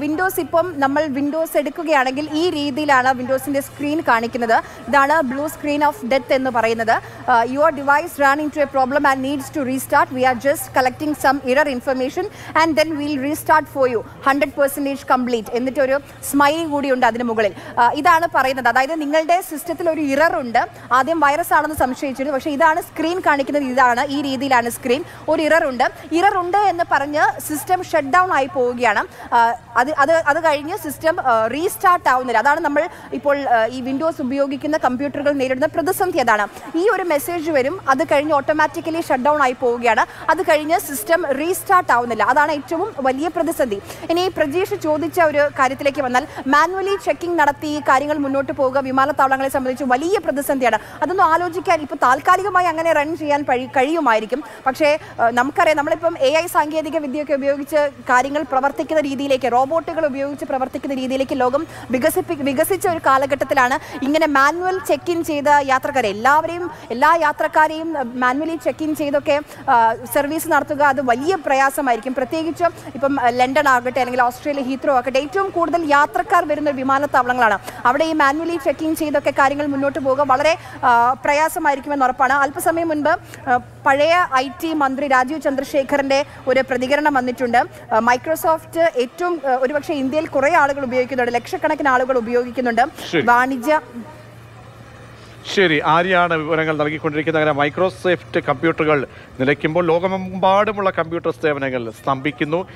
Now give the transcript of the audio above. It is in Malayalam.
വിൻഡോസ് ഇപ്പം നമ്മൾ വിൻഡോസ് എടുക്കുകയാണെങ്കിൽ ഈ രീതിയിലാണ് വിൻഡോസിന്റെ സ്ക്രീൻ കാണിക്കുന്നത്. ഇതാണ് ബ്ലൂ സ്ക്രീൻ ഓഫ് ഡെത്ത് എന്ന് പറയുന്നത്. Your device run into a problem and needs to restart we are just collecting some error information and then will restart for you hundred percentage complete എന്നിട്ട് ഒരു സ്മൈലി കൂടിയുണ്ട് അതിന് മുകളിൽ. ഇതാണ് പറയുന്നത്. അതായത് നിങ്ങളുടെ സിസ്റ്റത്തിൽ ഒരു ഇറർ ഉണ്ട്. ആദ്യം വൈറസ് ആണെന്ന് സംശയിച്ചിരുന്നു. പക്ഷേ ഇതാണ് സ്ക്രീൻ കാണിക്കുന്നത്. ഇതാണ് ഈ രീതിയിലാണ് സ്ക്രീൻ ഒരു ഇറർ ഉണ്ട്. ഇറർ ഉണ്ട് എന്ന് പറഞ്ഞ് സിസ്റ്റം ഷട്ട് ഡൗൺ ആയി പോവുകയാണ്. അത് അത് അത് കഴിഞ്ഞ് സിസ്റ്റം റീസ്റ്റാർട്ട് ആവുന്നില്ല അതാണ് നമ്മൾ ഇപ്പോൾ ഈ വിൻഡോസ് ഉപയോഗിക്കുന്ന കമ്പ്യൂട്ടറുകൾ നേരിടുന്ന പ്രതിസന്ധി അതാണ്. ഈ ഒരു മെസ്സേജ് വരും അത് കഴിഞ്ഞ് ഓട്ടോമാറ്റിക്കലി ഷട്ട് ഡൗൺ ആയി പോവുകയാണ്. അത് കഴിഞ്ഞ് സിസ്റ്റം റീസ്റ്റാർട്ട് ആവുന്നില്ല. അതാണ് ഏറ്റവും വലിയ പ്രതിസന്ധി. ഇനി പ്രജീഷ് ചോദിച്ച ഒരു കാര്യത്തിലേക്ക് വന്നാൽ മാനുവലി ചെക്കിംഗ് നടത്തി കാര്യങ്ങൾ മുന്നോട്ട് പോവുക വിമാനത്താവളങ്ങളെ സംബന്ധിച്ച് വലിയ പ്രതിസന്ധിയാണ്. അതൊന്നും ആലോചിക്കാൻ ഇപ്പോൾ താൽക്കാലികമായി അങ്ങനെ റൺ ചെയ്യാൻ കഴിയുമായിരിക്കും. പക്ഷേ നമുക്കറിയാം നമ്മളിപ്പം എ ഐ സാങ്കേതിക വിദ്യയൊക്കെ ഉപയോഗിച്ച് കാര്യങ്ങൾ പ്രവർത്തിക്കുന്ന രീതിയിലേക്ക് റോബോട്ടുകൾ ഉപയോഗിച്ച് പ്രവർത്തിക്കുന്ന രീതിയിലേക്ക് ലോകം വികസിപ്പി വികസിച്ച ഒരു കാലഘട്ടത്തിലാണ് ഇങ്ങനെ മാനുവൽ ചെക്ക് ഇൻ ചെയ്ത യാത്രക്കാരെ. എല്ലാവരെയും എല്ലാ യാത്രക്കാരെയും മാനുവലി ചെക്ക് ഇൻ ചെയ്തൊക്കെ സർവീസ് നടത്തുക അത് വലിയ പ്രയാസമായിരിക്കും. പ്രത്യേകിച്ച് ഇപ്പം ലണ്ടൻ ആകട്ടെ അല്ലെങ്കിൽ ഓസ്ട്രേലിയ ഹീത്രോ ആകട്ടെ ഏറ്റവും കൂടുതൽ യാത്രക്കാർ വരുന്ന വിമാനത്താവളങ്ങളാണ്. അവിടെ ഈ മാനുവലി ചെക്ക് ഇൻ ചെയ്തൊക്കെ കാര്യങ്ങൾ മുന്നോട്ട് പോകുക വളരെ പ്രയാസമായിരിക്കുമെന്ന് ഉറപ്പാണ്. അല്പസമയം മുൻപ് പഴയ ഐ ടി മന്ത്രി രാജീവ് ചന്ദ്രശേഖറിന്റെ ഒരു പ്രതികരണം വന്നിട്ടുണ്ട്. മൈക്രോസോഫ്റ്റ് ഏറ്റവും ആ, ഒരുപക്ഷെ ഇന്ത്യയിൽ കുറെ ആളുകൾ ഉപയോഗിക്കുന്നുണ്ട് ലക്ഷക്കണക്കിന് ആളുകൾ ഉപയോഗിക്കുന്നുണ്ട്. വാണിജ്യ ശരി ആര്യാണ് വിവരങ്ങൾ നൽകിക്കൊണ്ടിരിക്കുന്നത്? അങ്ങനെ മൈക്രോസോഫ്റ്റ് കമ്പ്യൂട്ടറുകൾ നിലയ്ക്കുമ്പോൾ ലോകമെമ്പാടുമുള്ള കമ്പ്യൂട്ടർ സേവനങ്ങൾ സ്തംഭിക്കുന്നു.